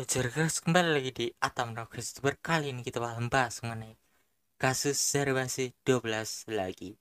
Jergas kembali lagi di Atam Progress Berkali ini kita bahas mengenai kasus Zerbasi 12 lagi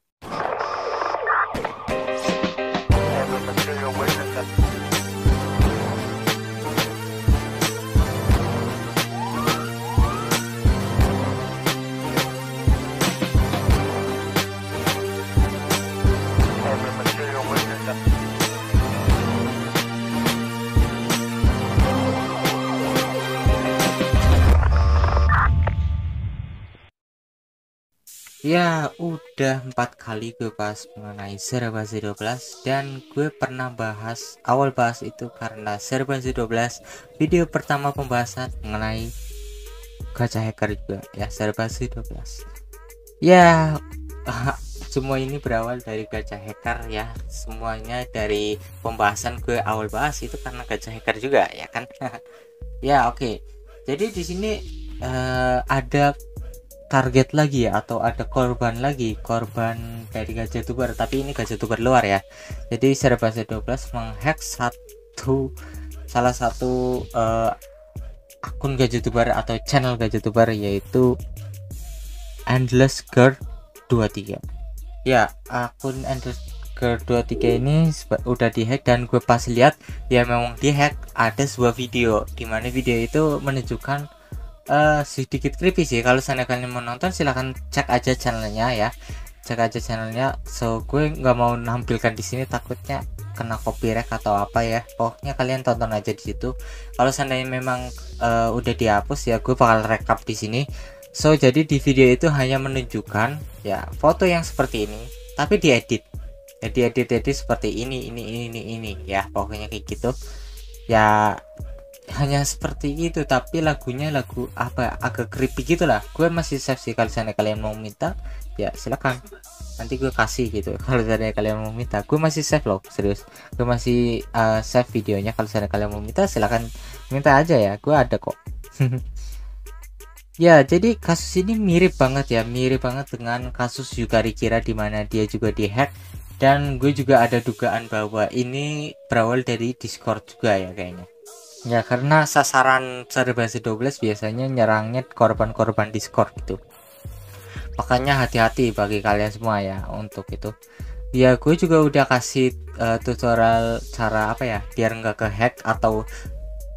Ya, udah empat kali gue bahas mengenai Zerbasi 12 dan gue pernah bahas awal bahas itu karena Zerbasi 12 video pertama pembahasan mengenai gacha hacker juga ya Zerbasi 12. Ya, semua ini berawal dari gacha hacker ya. Semuanya dari pembahasan gue awal bahas itu karena gacha hacker juga ya kan. ya, oke. Okay. Jadi di sini uh, ada target lagi ya atau ada korban lagi korban dari gajah tuber. Tapi ini gajah tuber luar ya. Jadi Serbasi 12 menghack satu salah satu uh, akun gajah tuber atau channel gajah tuber yaitu Endless Girl 23 ya akun Endless Girl 23 ini udah dihack dan gue pas lihat ya memang dihack ada sebuah video. Di mana video itu menunjukkan uh, sedikit creepy sih. Kalau sana kalian mau nonton silahkan cek aja channelnya ya. Cek aja channelnya. So gue nggak mau nampilkan di sini takutnya kena copyright atau apa ya. Pokoknya kalian tonton aja di situ. Kalau seandainya memang uh, udah dihapus ya gue bakal rekap di sini. So jadi di video itu hanya menunjukkan ya foto yang seperti ini tapi diedit. Ya diedit edit seperti ini ini ini ini ini ya. Pokoknya kayak gitu. Ya hanya seperti itu tapi lagunya lagu apa agak creepy gitu lah gue masih save sih kalau sana kalian mau minta ya silakan. Nanti gue kasih gitu kalau sana kalian mau minta. Gue masih save loh serius. Gue masih uh, save videonya. Kalau sana kalian mau minta silakan minta aja ya gue ada kok. Ya jadi kasus ini mirip banget ya mirip banget dengan kasus Yukari Kira di mana dia juga dihack. Dan gue juga ada dugaan bahwa ini berawal dari Discord juga ya kayaknya Ya karena sasaran Serbasi 12 biasanya nyerangnya korban-korban Discord gitu. Makanya hati-hati bagi kalian semua ya untuk itu. Ya gue juga udah kasih uh, tutorial cara apa ya biar nggak ke hack atau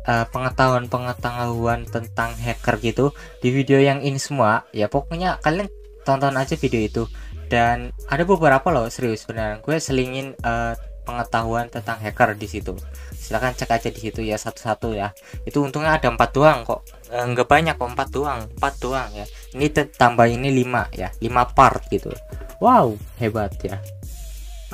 uh, pengetahuan-pengetahuan tentang hacker gitu di video yang ini semua. Ya pokoknya kalian tonton aja video itu dan ada beberapa loh serius beneran gue selingin uh, pengetahuan tentang hacker di situ silahkan cek aja di situ ya satu-satu ya itu untungnya ada empat doang kok enggak banyak kok empat doang empat doang ya ini tambah ini lima ya lima part gitu wow hebat ya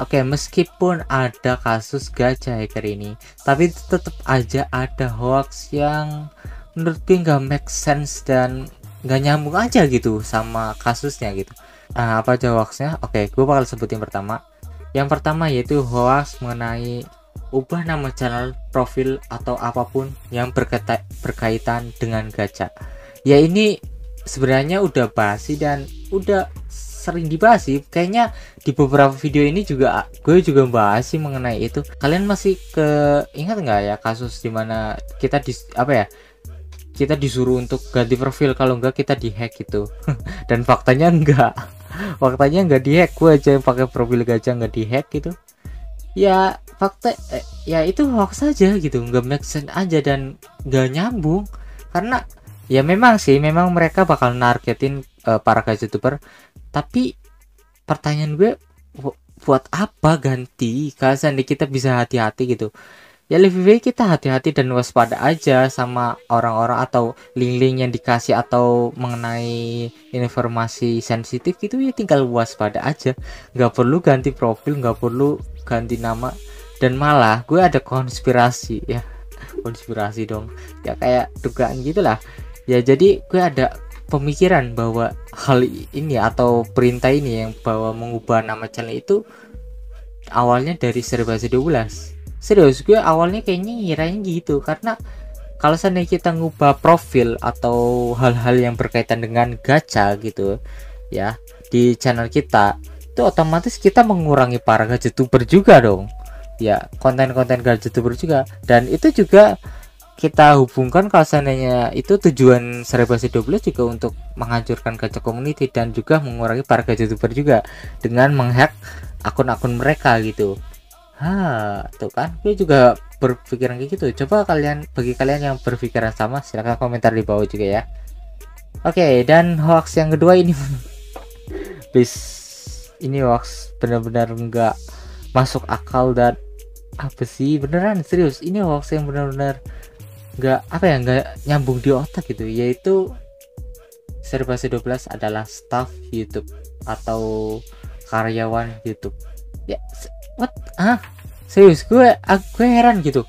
Oke, meskipun ada kasus gacha hacker ini, tapi tetap aja ada hoax yang menurut gue nggak make sense dan nggak nyambung aja gitu sama kasusnya gitu. Nah, apa aja hoaxnya? Oke, gue bakal sebutin pertama. Yang pertama yaitu hoax mengenai ubah nama channel, profil atau apa pun yang berkata, berkaitan dengan gacha. Ya ini sebenarnya udah basi dan udah sering dibahas sih kayaknya di beberapa video ini juga gue juga bahas sih mengenai itu. Kalian masih ke ingat nggak ya kasus di mana kita di apa ya kita disuruh untuk ganti profil? Kalau enggak kita dihack gitu. Dan faktanya enggak faktanya nggak dihack. Gue aja yang pakai profil gajah nggak dihack gitu. Ya fakta eh, ya itu hoax saja gitu nggak make sense aja dan nggak nyambung. Karena ya memang sih memang mereka bakal nargetin uh, para youtuber. Tapi pertanyaan gue buat apa ganti? Kalau seandainya kita bisa hati-hati gitu. Ya lebih baik kita hati-hati dan waspada aja sama orang-orang atau link-link yang dikasih atau mengenai informasi sensitif gitu ya tinggal waspada aja. Nggak perlu ganti profil nggak perlu ganti nama dan malah gue ada konspirasi ya. Konspirasi dong. Ya kayak dugaan gitulah. Ya jadi gue ada pemikiran bahwa hal ini atau perintah ini yang bahwa mengubah nama channel itu awalnya dari Serbasi 12 serius gue awalnya kayaknya ngiranya gitu. Karena kalau seandainya kita ngubah profil atau hal-hal yang berkaitan dengan gacha gitu ya di channel kita itu otomatis kita mengurangi para gadgetuber juga dong ya konten-konten gadgetuber juga. Dan itu juga kita hubungkan kalau seandainya itu tujuan Serebasi 12 juga untuk menghancurkan gacha community dan juga mengurangi para gacha youtuber juga dengan menghack akun-akun mereka gitu. Ha tuh kan? Gue juga berpikiran kayak gitu. Coba kalian bagi kalian yang berpikiran sama silahkan komentar di bawah juga ya. Oke okay, dan hoax yang kedua ini. Bis ini hoax benar-benar enggak masuk akal dan apa sih? Beneran? Serius? Ini hoax yang benar-benar nggak apa ya nggak nyambung di otak gitu. Yaitu Serbasi 12 adalah staff YouTube atau karyawan YouTube. Ya what? Ah serius? Gue aku heran gitu.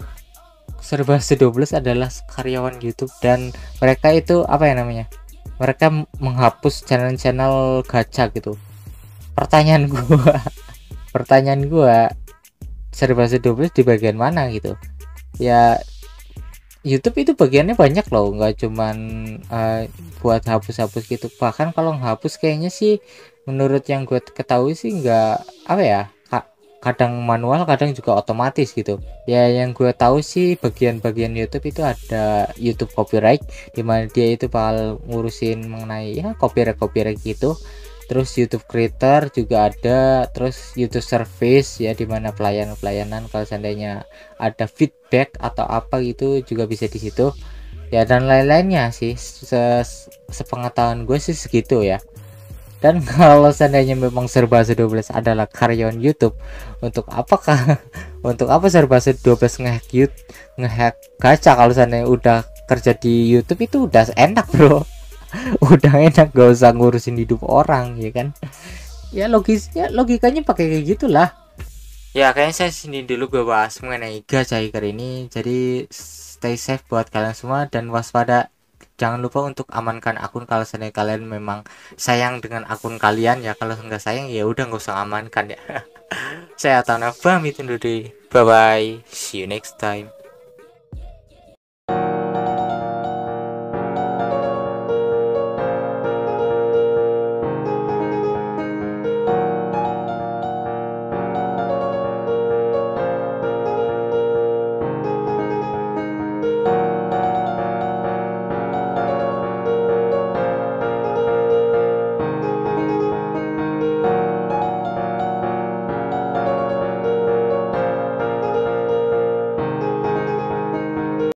Serbasi 12 adalah karyawan YouTube dan mereka itu apa ya namanya mereka menghapus channel-channel gacha gitu. Pertanyaan gue pertanyaan gue Serbasi 12 di bagian mana gitu. Ya YouTube itu bagiannya banyak loh nggak cuman uh, buat hapus-hapus gitu. Bahkan kalau ngapus kayaknya sih menurut yang gue ketahui sih nggak apa ya kadang manual kadang juga otomatis gitu. Ya yang gue tahu sih bagian-bagian YouTube itu ada YouTube copyright di mana dia itu bakal ngurusin mengenai ya copyright copyright gitu terus YouTube Creator juga ada terus YouTube Service ya di mana pelayanan pelayanan kalau seandainya ada feedback atau apa gitu juga bisa di situ. Ya dan lain-lainnya sih se sepengetahuan gue sih segitu ya. Dan kalau seandainya memang serba 12 adalah karyawan YouTube untuk apakah untuk apa serba 12 ngehack YouTube ngehack gacha kalau seandainya udah kerja di YouTube itu udah enak bro udah enak gak usah ngurusin hidup orang ya kan? Ya logisnya logikanya pakai kayak gitulah. Ya kayaknya saya sini dulu gue bahas mengenai gacha kali ini. Jadi stay safe buat kalian semua dan waspada. Jangan lupa untuk amankan akun kalau seandainya kalian memang sayang dengan akun kalian. Ya kalau nggak sayang ya udah nggak usah amankan ya. Saya Tanah pamit undur diri. Bye bye see you next time